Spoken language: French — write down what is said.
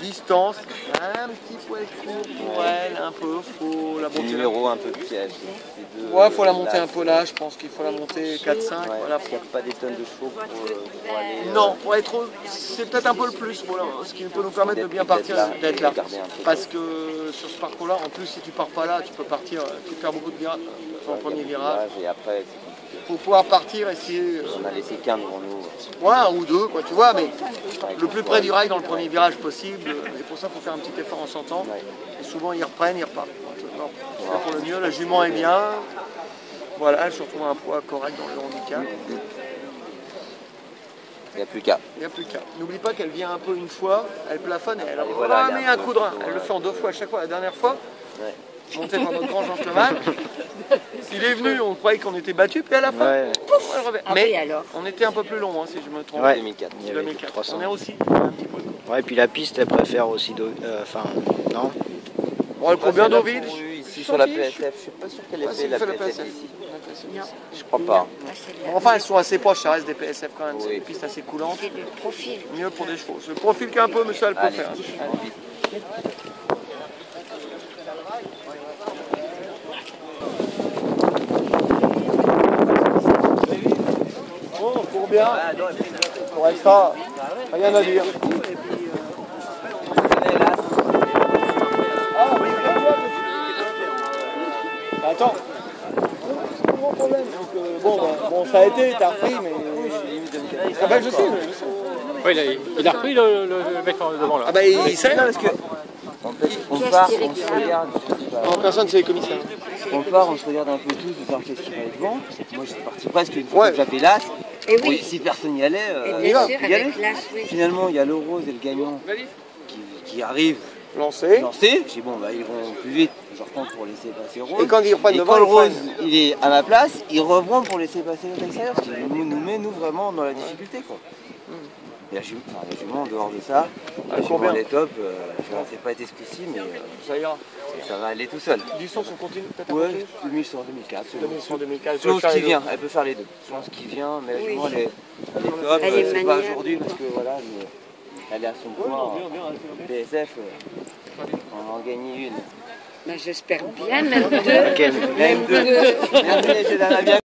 Distance, un petit poil court pour elle, un peu, faut la monter. numéro un peu piège. ces deux Ouais, faut la monter un peu là, je pense qu'il faut la monter 4-5. Ouais, voilà. parce qu'il n'y a pas des tonnes de chevaux pour, euh, pour aller. euh, Non, pour c'est peut-être un peu le plus, voilà, ce qui peut nous permettre de bien partir, d'être là, de. Parce que sur ce parcours-là, en plus, si tu pars pas là, tu peux partir, tu perds beaucoup de virages sur le premier de virage. Et après. Faut pouvoir partir, essayer, euh, on a laissé qu'un devant nous. ouais, un ou deux, quoi, tu vois, mais le plus près du rail dans le premier virage possible. Et pour ça, il faut faire un petit effort en s'entendant. Et souvent, ils reprennent, ils repartent. Non, c'est pour le mieux, la jument est bien. Voilà, elle se retrouve à un poids correct dans le handicap. Il n'y a plus qu'à. Il n'y a plus qu'à. N'oublie pas qu'elle vient un peu une fois, elle plafonne et elle Et voilà, remet un coup de rein. Elle le fait en deux fois à chaque fois. La dernière fois, Ouais. montée par notre grand gentleman, il est venu, on croyait qu'on était battu, puis à la fin, Ouais. pouf, elle revient. Ah Mais alors on était un peu plus long, hein, si je me trompe. Ouais. 2004. Il y avait 2004. 300. On est aussi un petit peu. Ouais, puis la piste, elle préfère aussi. euh, Enfin, non Bon, elle court bien d'eau sur la PSF, je suis pas sûr qu'elle ait Ah, fait la PSF PSF. ici. Non. Je crois pas. Ah, Enfin, elles sont assez proches, ça reste des PSF quand même. C'est Oui. des pistes assez coulantes. C'est du profil. Mieux pour des chevaux. Je profile qu'un peu, monsieur, elle peut faire. Bon, on court bien. Pour extra, rien à dire. Attends. C'est un gros problème. Donc, euh, bon, bah, bon, ça a été, t'as repris, mais. Ah bah, je sais, je sais. Oui, il a, il a repris le, le- le mec en- devant là. Ah bah, il sait. parce que en fait, on part, on se regarde, Non, personne, c'est les commissaires. on part, on se regarde un peu tous, de savoir qu'est-ce qui va être devant. Moi, j'étais parti presque une fois Ouais. que j'avais l'as. Et Oui, oui, si personne n'y allait, euh, et y bien va, sûr, y aller. avec l'as, oui. finalement, il y a le rose et le gagnant qui, qui arrivent Lancé. lancés. J'ai dit, bon, bah, ils vont plus vite. Je retente pour laisser passer rose. Et quand ils reprennent devant, quand ils rose il est à ma place, il reprend pour laisser passer l'autre extérieur, ce qui nous, nous met nous vraiment dans la difficulté quoi. Et la jument, enfin, la jument, en dehors de ça, la jument elle est top, euh, ça n'a pas été ce coup-ci, mais euh, Ça ira. ça va aller tout seul. Du sens, on continue peut-être Ouais, monter 2100, 2004. selon- 2100, 2004. Selon ce qui vient, elle peut faire les deux. Selon ce qui vient, mais la jument elle est, elle est top, Elle est euh, c'est pas aujourd'hui parce que voilà, mais elle est à son point. Bien, bien, bien, bien. PSF, euh, on en gagner une. Ben, J'espère bien, même deux. Quel- Même deux.